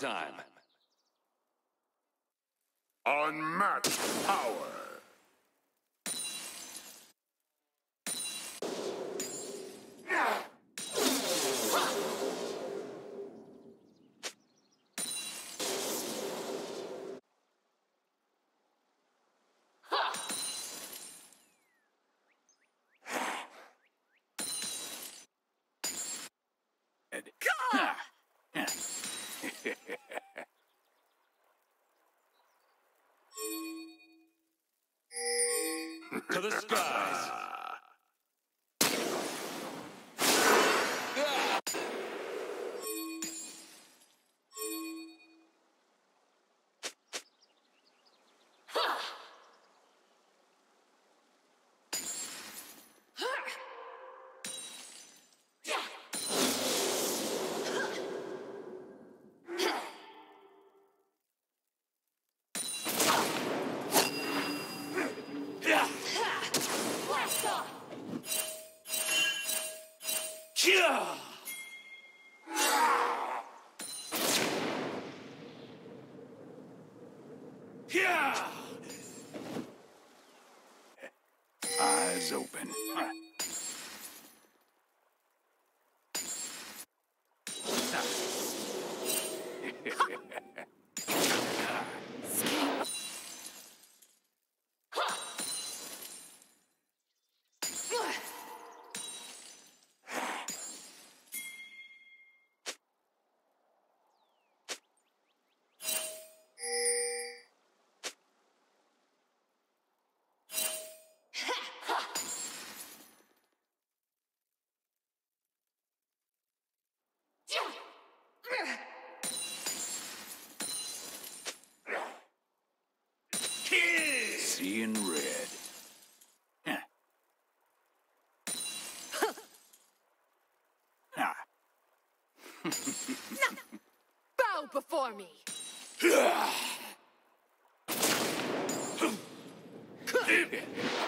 Time. Unmatched power. To the skies. Bow before me.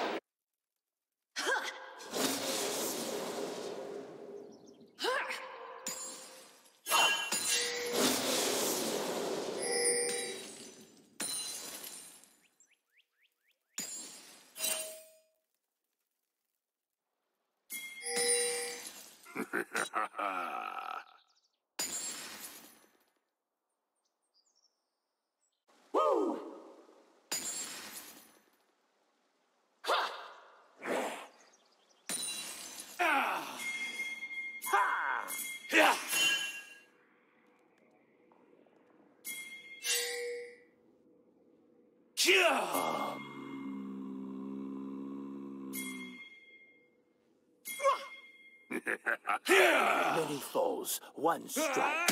Many one strike.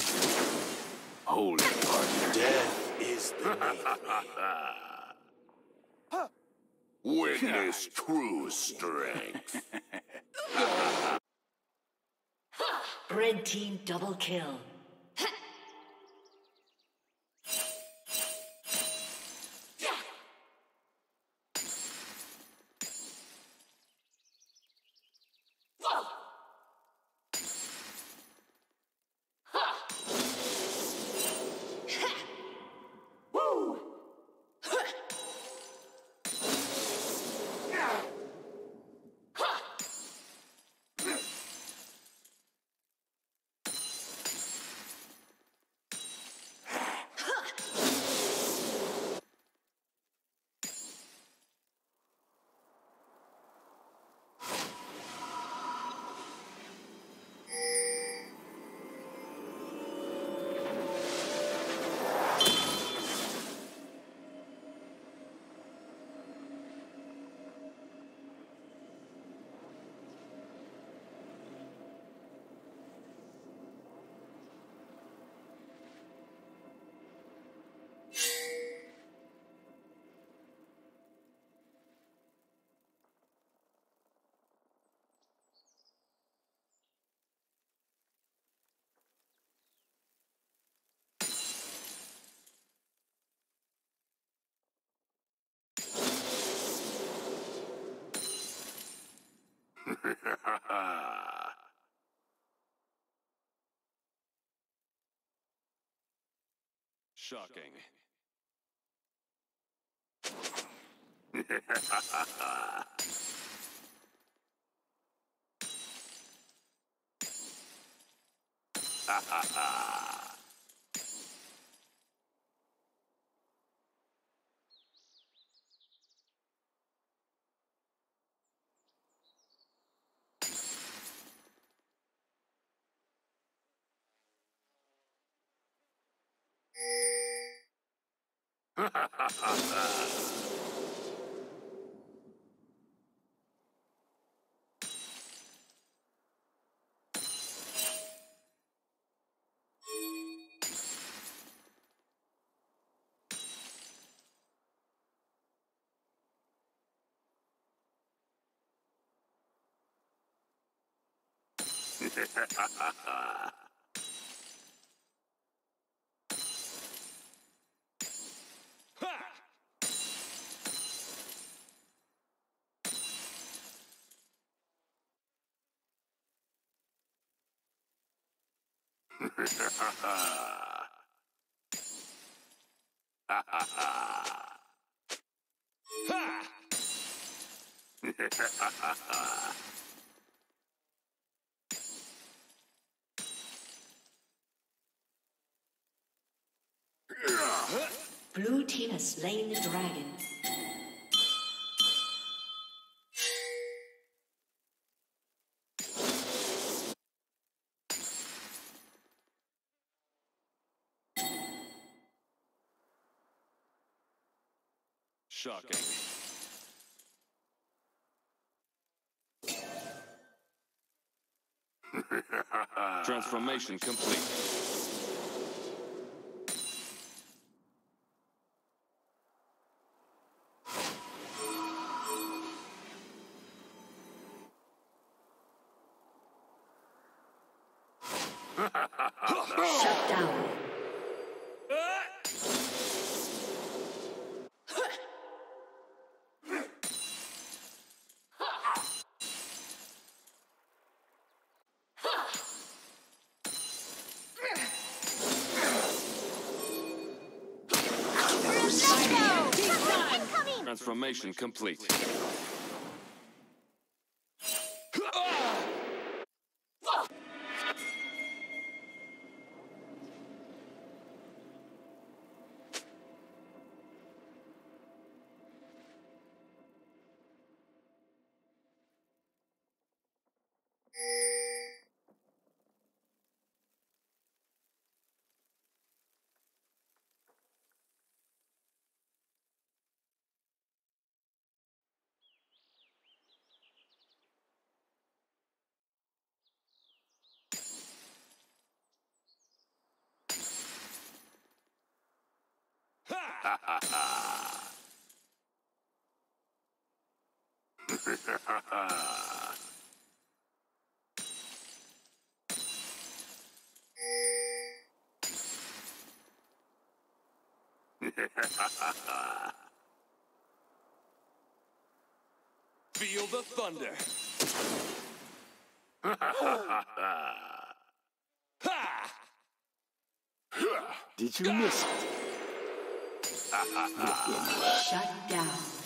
Holy partner. Death is beneath me. Witness true strength. Red team double kill. Shocking. Ha! Ha! Blue team has slain the dragon. Shocking. Transformation complete. Shut down. Transformation complete. Feel the thunder. Did you miss it? Shut down.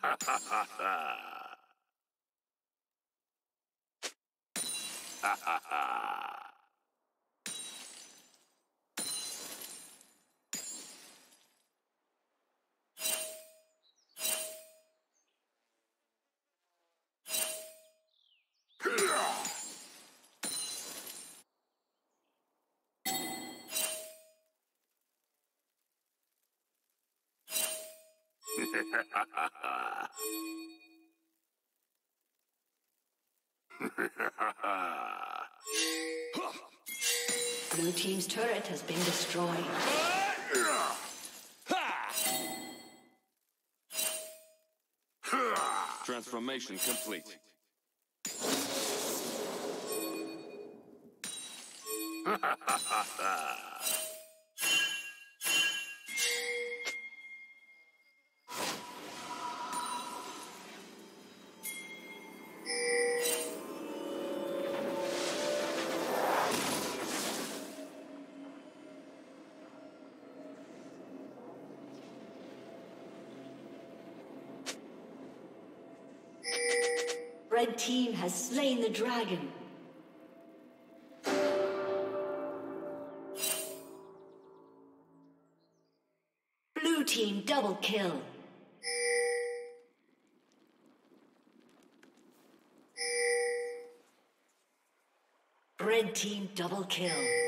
Ha ha ha! Blue team's turret has been destroyed. Transformation complete. slain the dragon. Blue team double kill. Red team double kill.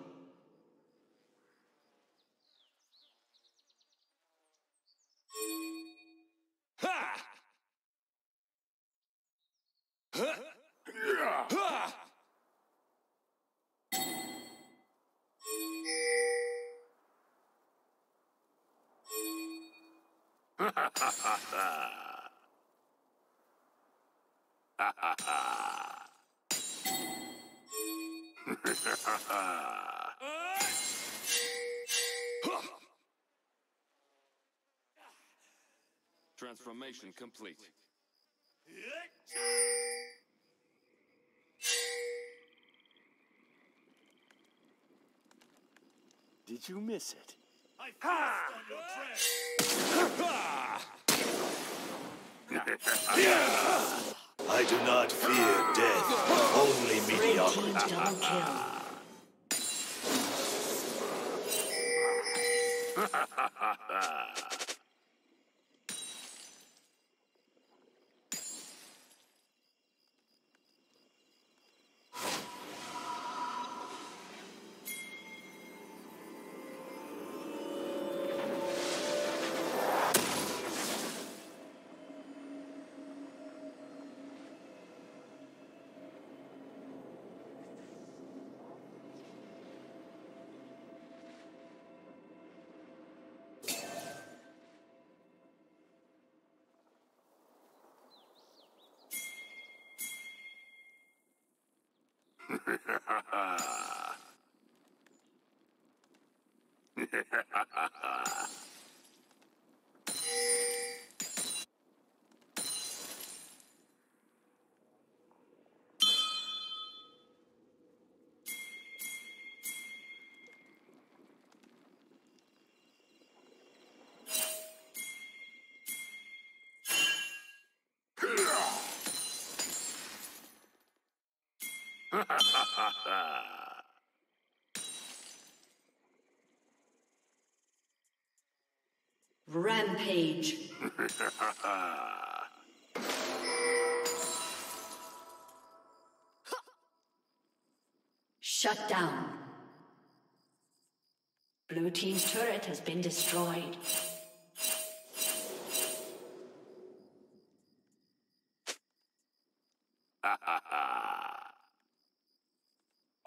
Transformation complete. Did you miss it? I ha! I do not fear death, only mediocrity. Ha ha ha ha! Ha ha ha. Rampage. Shut down. Blue Team's turret has been destroyed.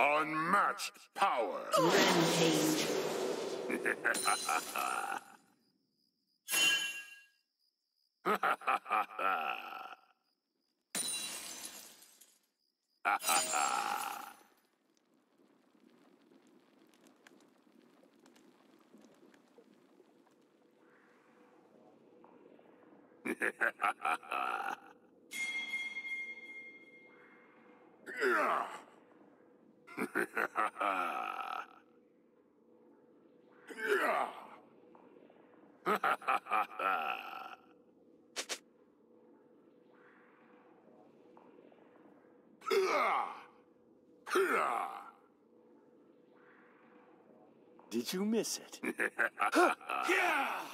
Unmatched power. Rampage. Did you miss it?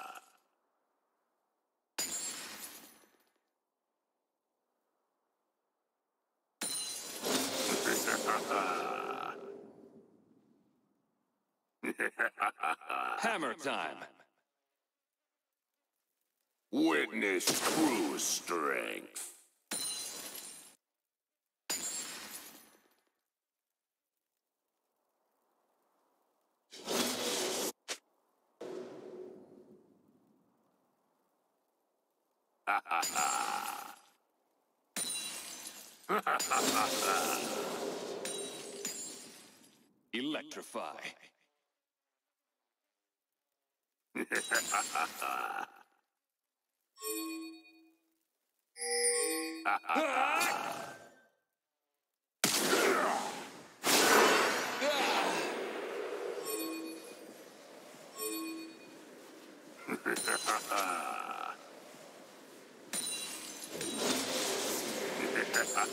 Hammer time. Witness true strength. Electrify. Ha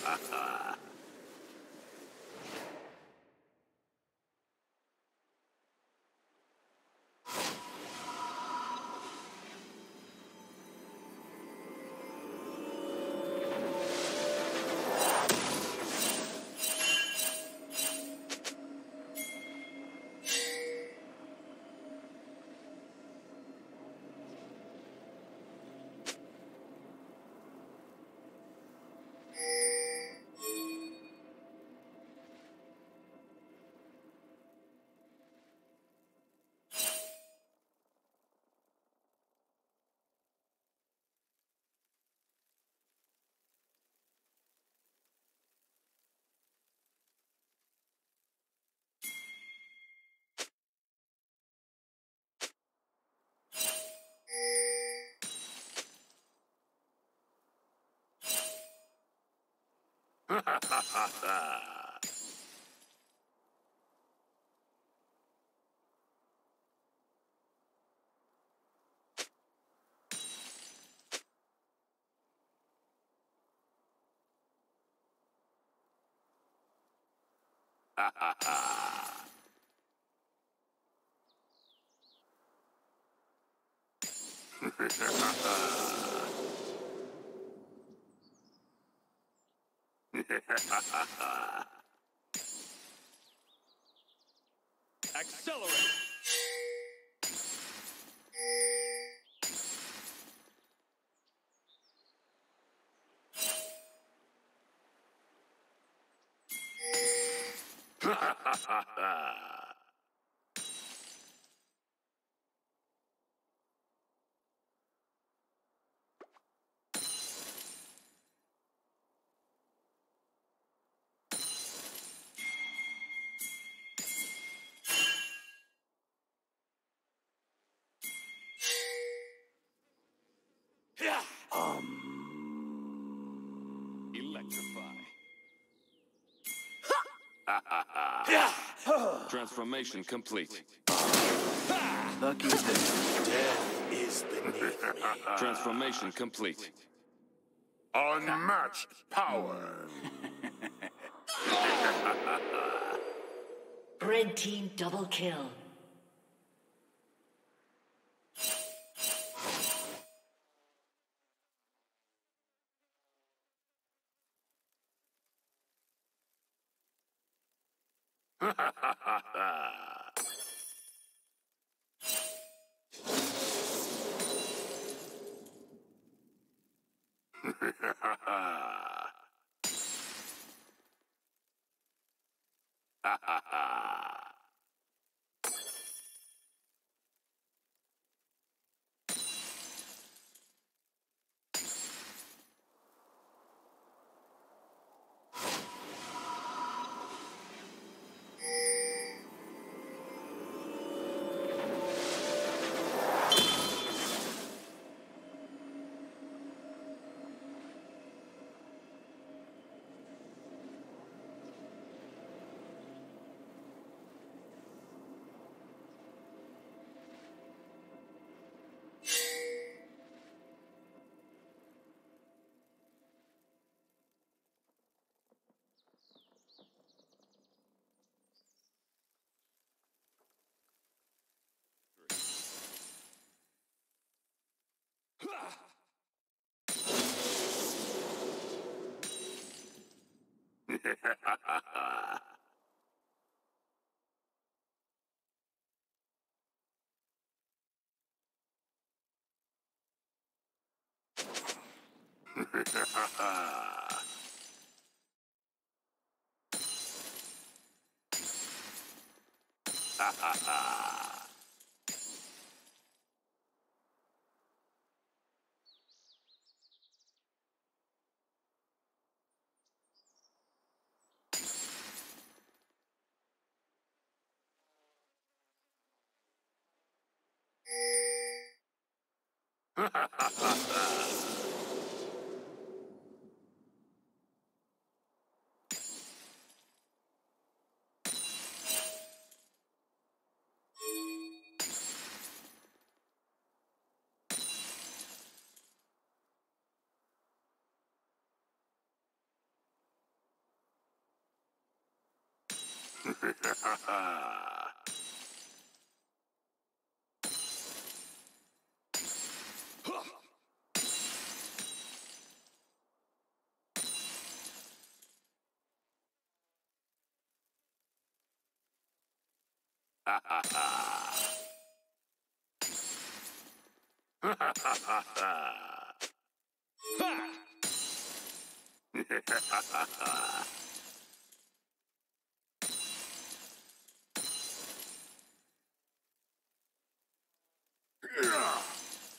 ha ha! Ha ha ha! Ha ha ha! Accelerate! Ha ha ha ha! Transformation complete. Lucky thing. Death is beneath me. Transformation complete. Unmatched power. Red team double kill. Ha ha ha ha! Ha ha ha! Blue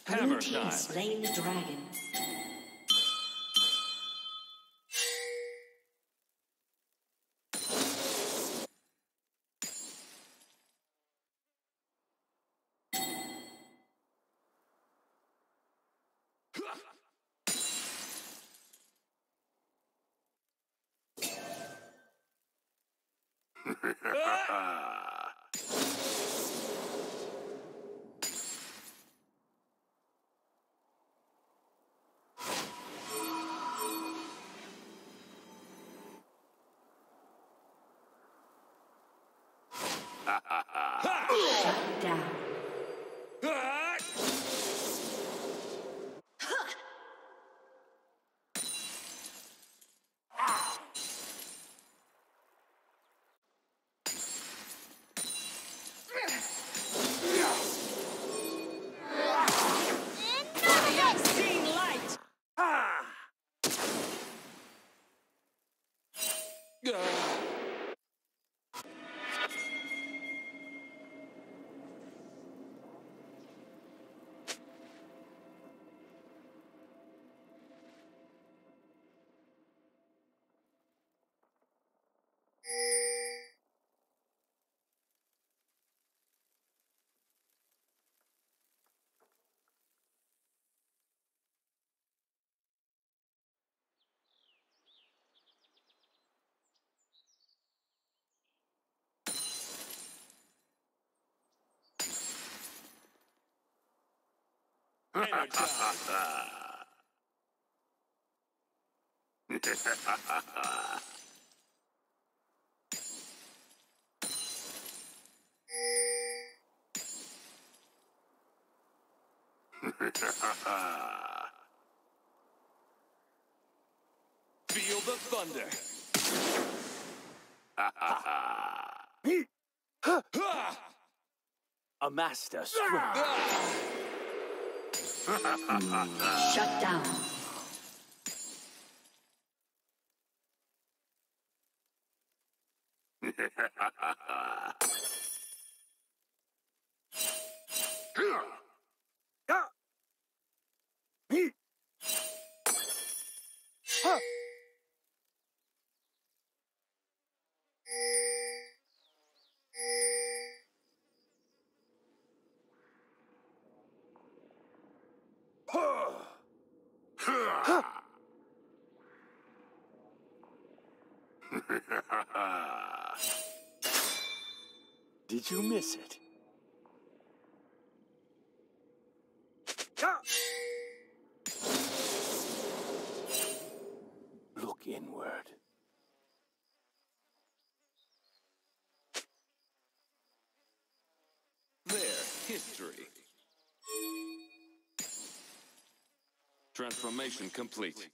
Hammer team time. slain the dragon. Feel the thunder. A master stroke. Shut down. Did Transformation complete.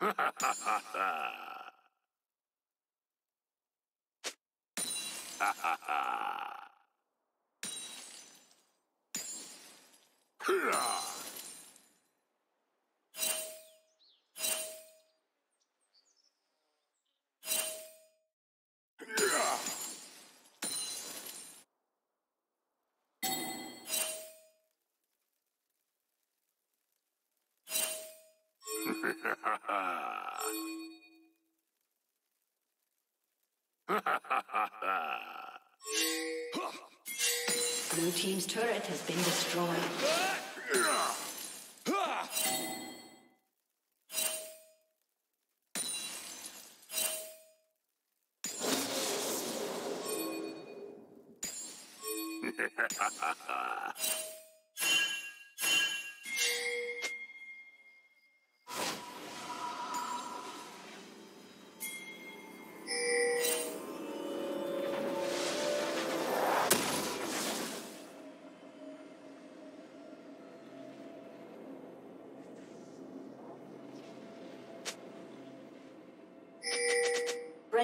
Blue team's turret has been destroyed.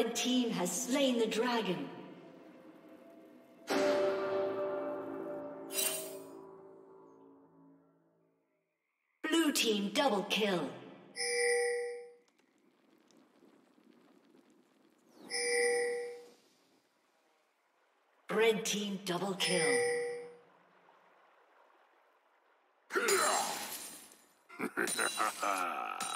Red team has slain the dragon. Blue team double kill. Red team double kill.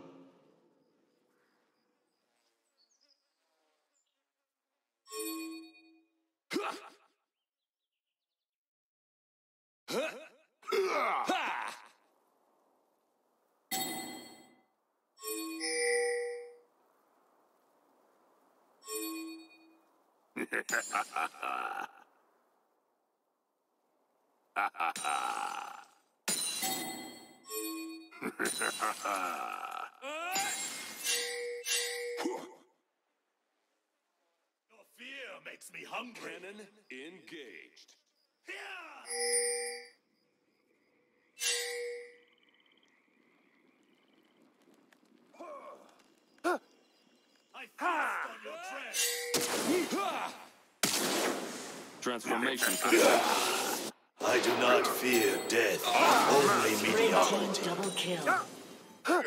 ha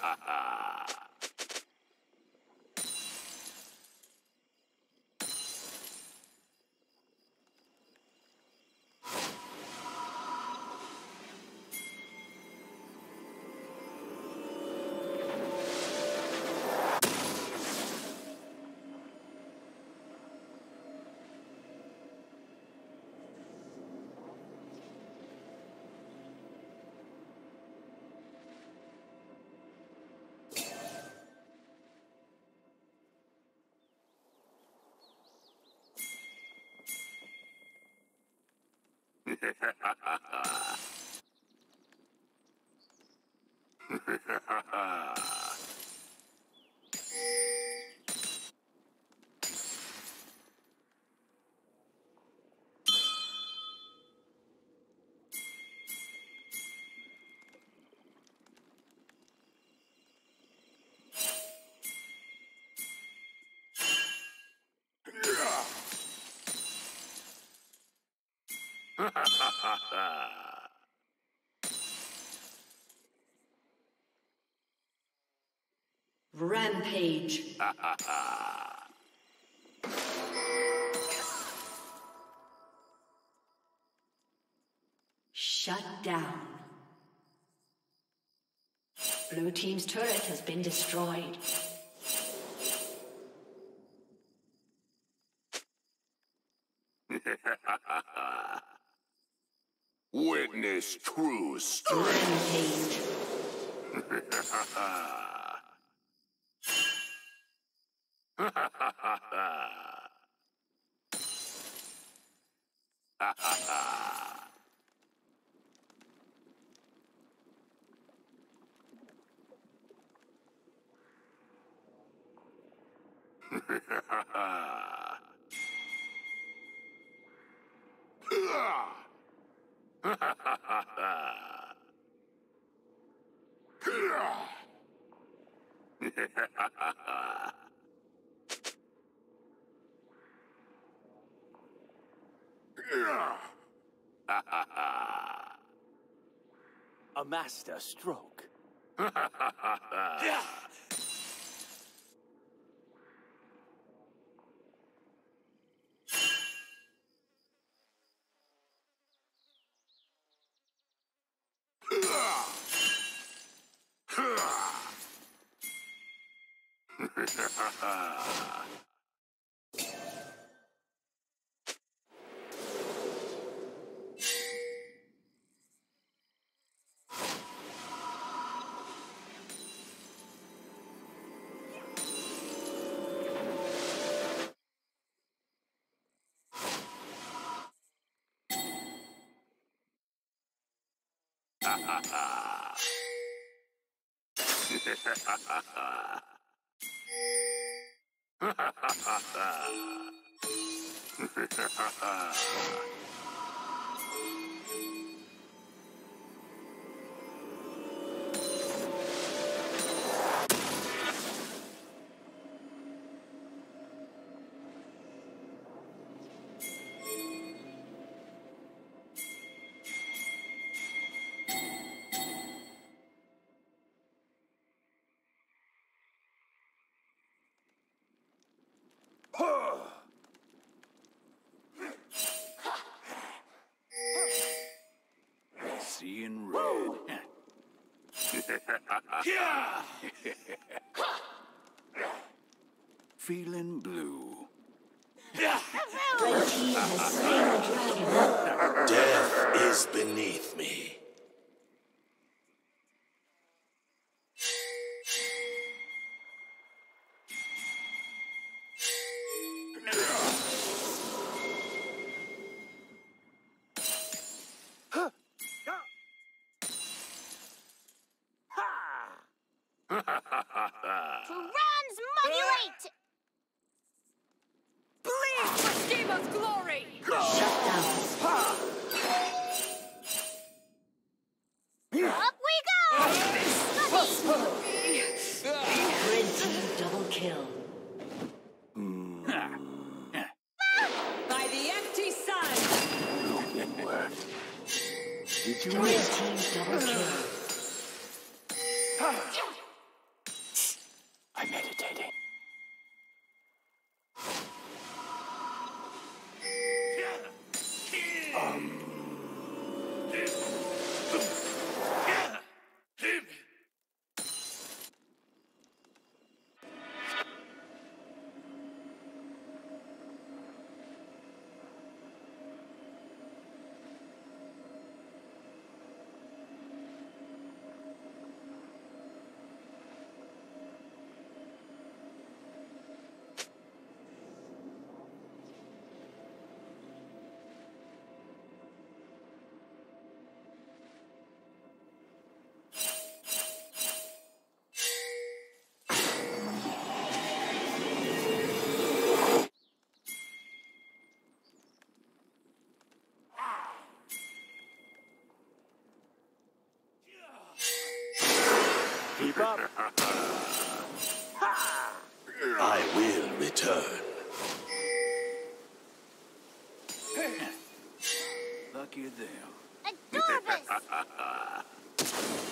ha ha! Kill. Rampage. Shut down. Blue Team's turret has been destroyed. Witness true strength. Ha ha ha! Rampage. stroke. master ha ha ha stroke. red. Feeling blue. Red team has slain the dragon. Death is beneath me. Keep up. I will return. Lucky them. Adorbus!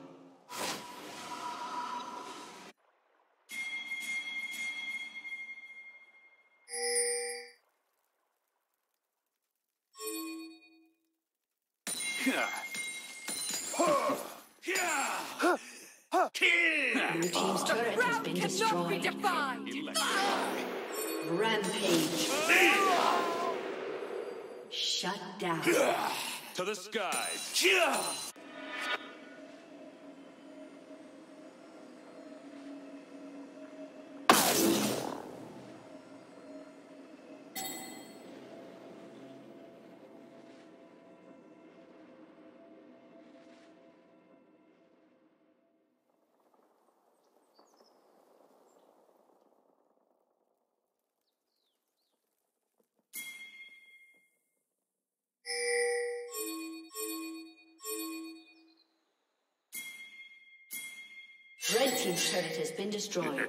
Red team's turret has been destroyed.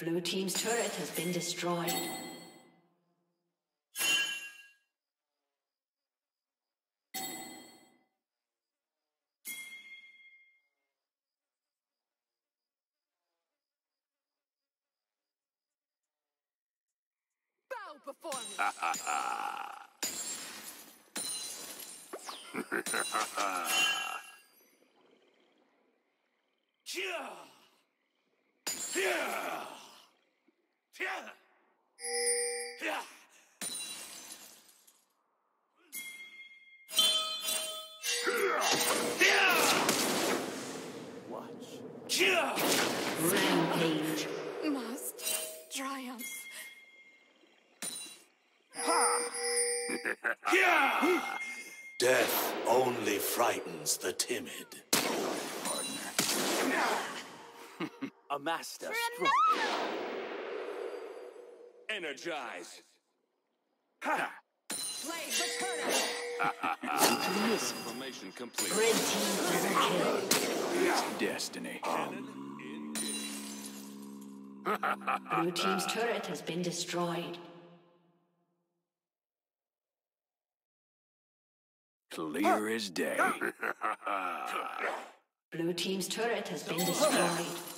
Blue team's turret has been destroyed. Bow before me! Watch. Rampage. Must triumph. Death only frightens the timid. A master stroke. Energize. Blade returning! missing. Formation complete. Red team double kill. It's destiny. Blue team's turret has been destroyed. Clear as day. Blue team's turret has been destroyed.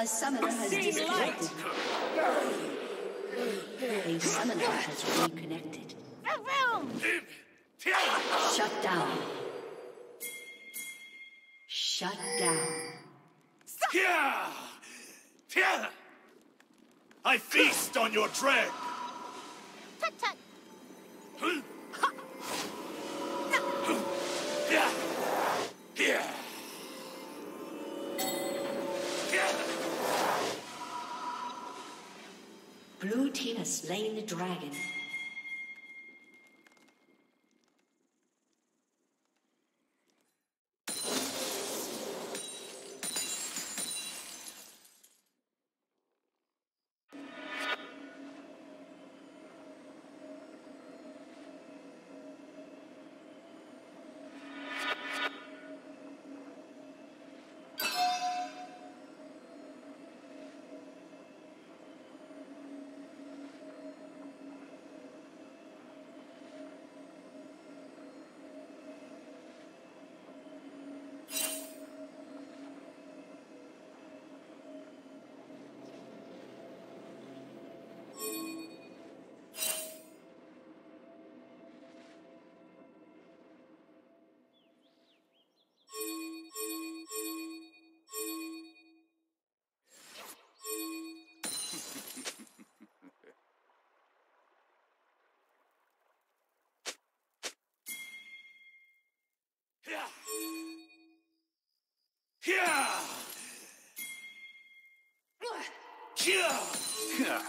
A summoner has disconnected. A summoner has reconnected. Vroom! Shut down. Shut down. I feast on your dread! Tut tut! Blue team has slain the dragon. Accelerate.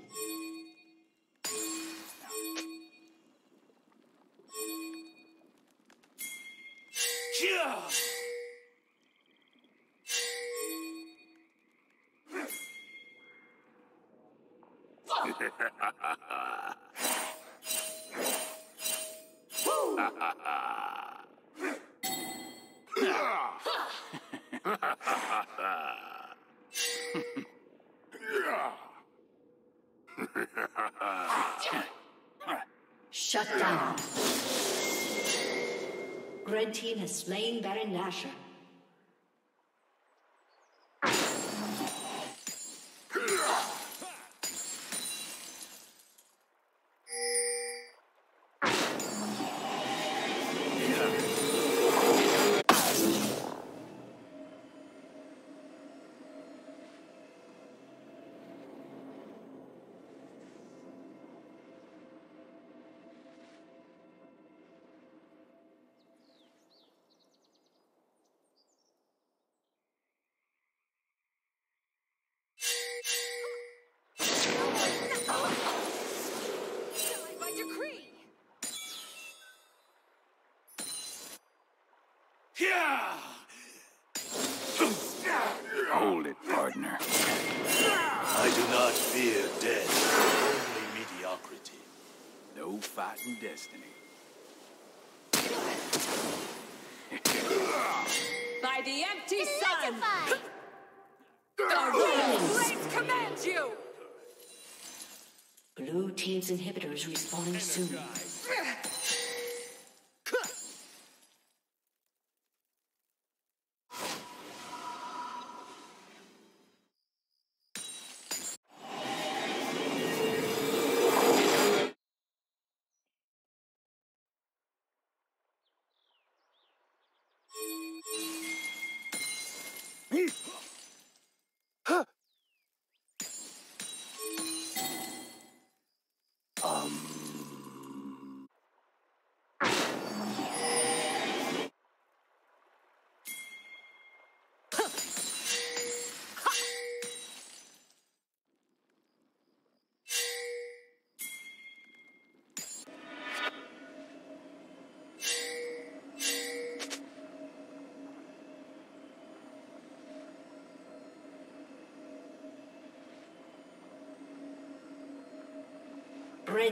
Hold it, partner. I do not fear death, only mediocrity. No fighting destiny. By the empty sun, Electrify! the red flames command you! Blue team's inhibitors respawning soon.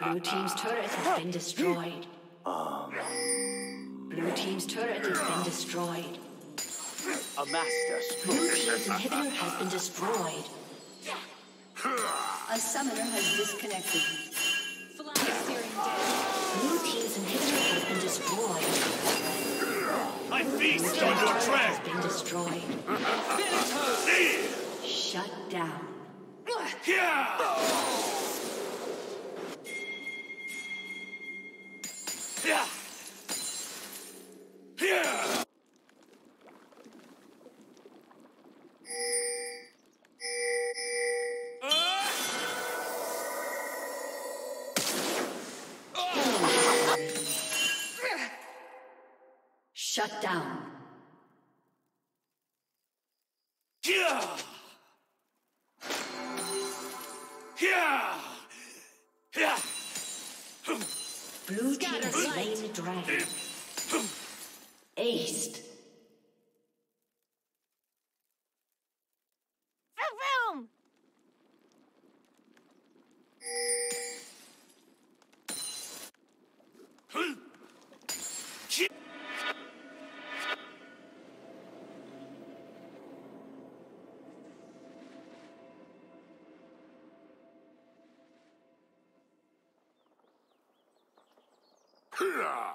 Blue team's turret has been destroyed. Blue team's turret has been destroyed. A master Blue team's inhibitor has been destroyed. A summoner has disconnected. Flag searing dead. Blue team's inhibitor has been destroyed. I Blue feast on your turret has been destroyed. Shut down. Yeah! Yeah! Yeah!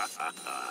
Ha!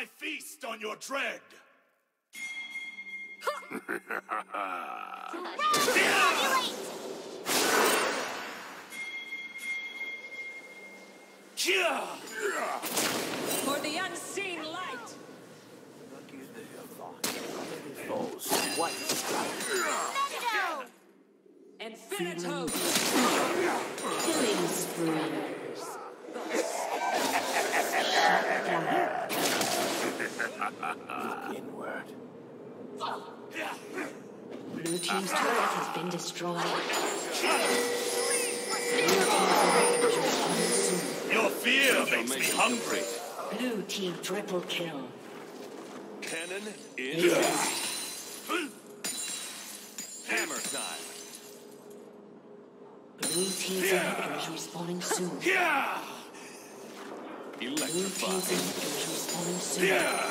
I feast on your dread. Yeah! For the unseen light. Falls white stripe. Infinito. Killing spree. Inward. Blue team's turret has been destroyed. Your fear makes me hungry. Blue team triple kill. Cannon in. Hammer time. Blue team's inhibitors respawning soon. Yeah! Blue team's Electrify. inhibitors respawning soon. Yeah! Yeah!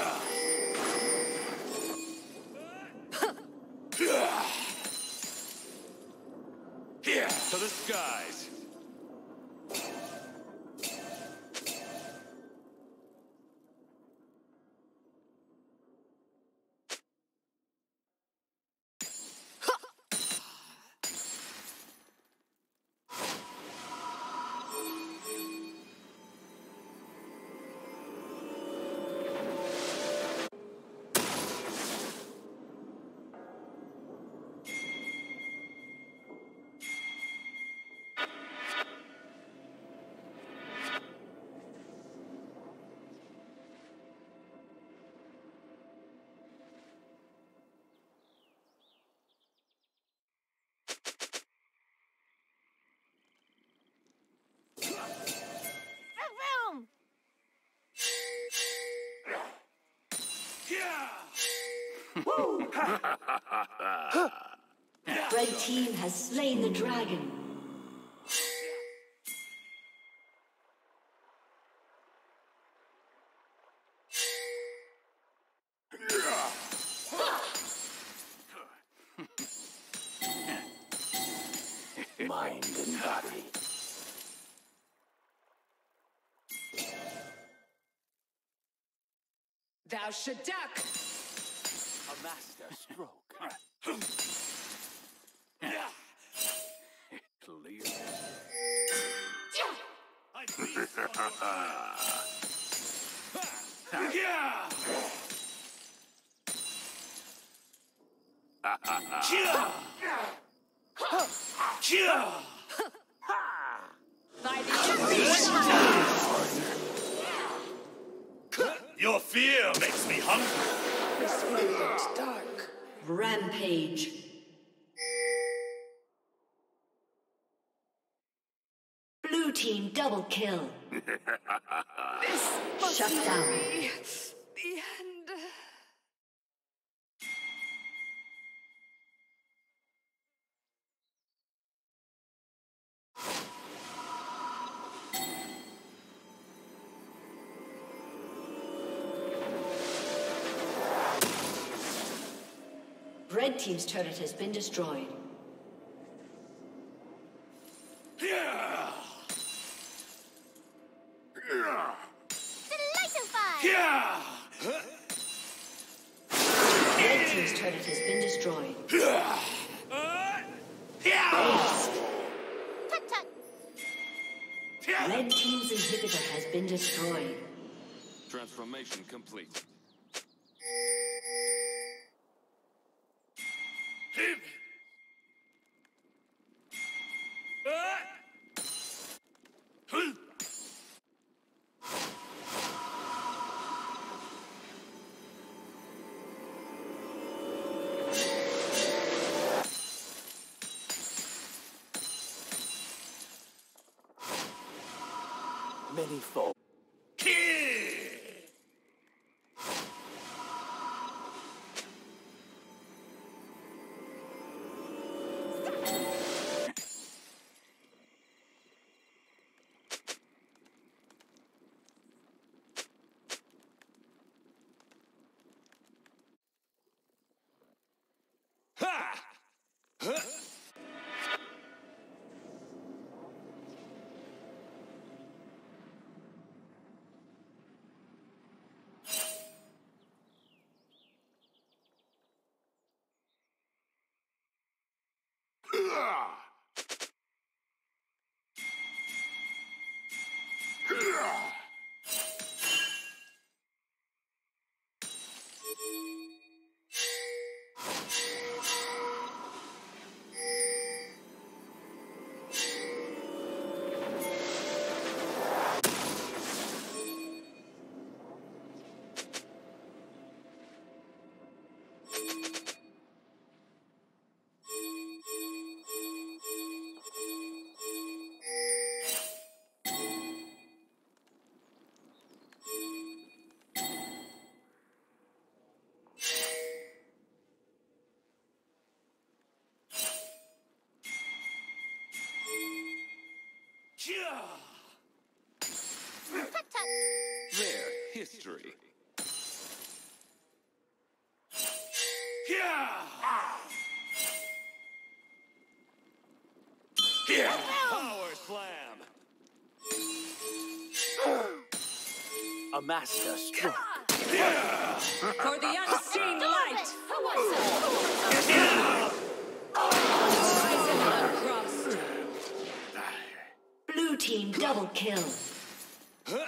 Red team has slain the dragon. Mind and body. Thou should duck. Destroyed. Yeah! Yeah! Delightful! Yeah! Red team's turret has been destroyed. Yeah! Tut tut! Red team's inhibitor has been destroyed. Transformation complete. Ugh! Their history. Power slam. A master stroke. For the unseen light. Horizon uncrossed. Blue team double kill. Your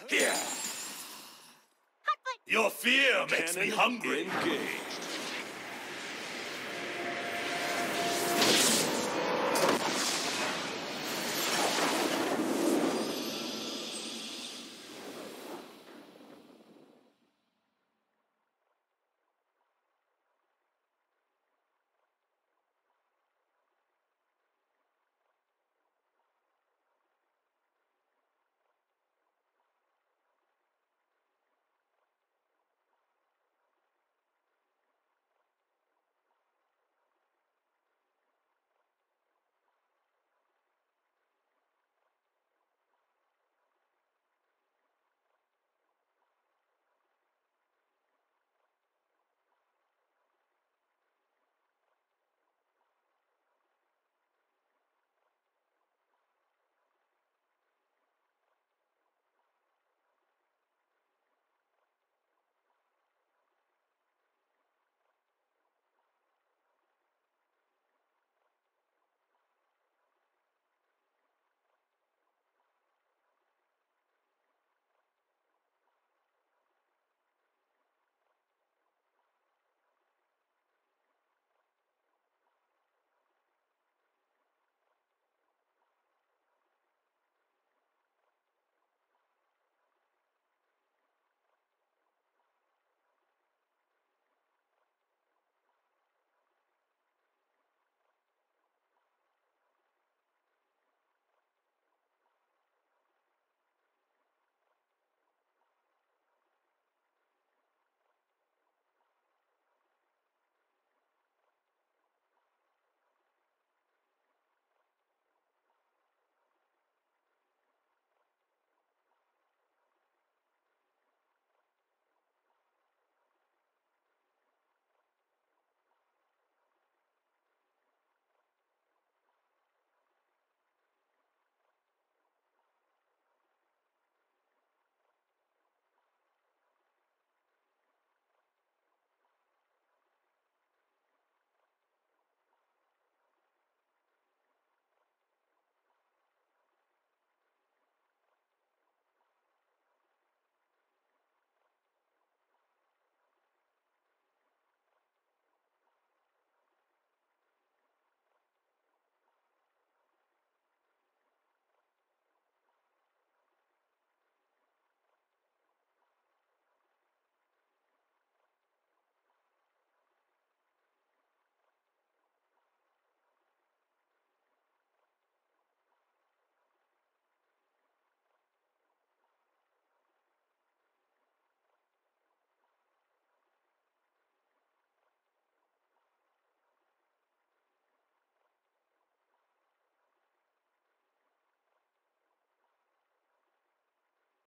Cannon hungry. engaged.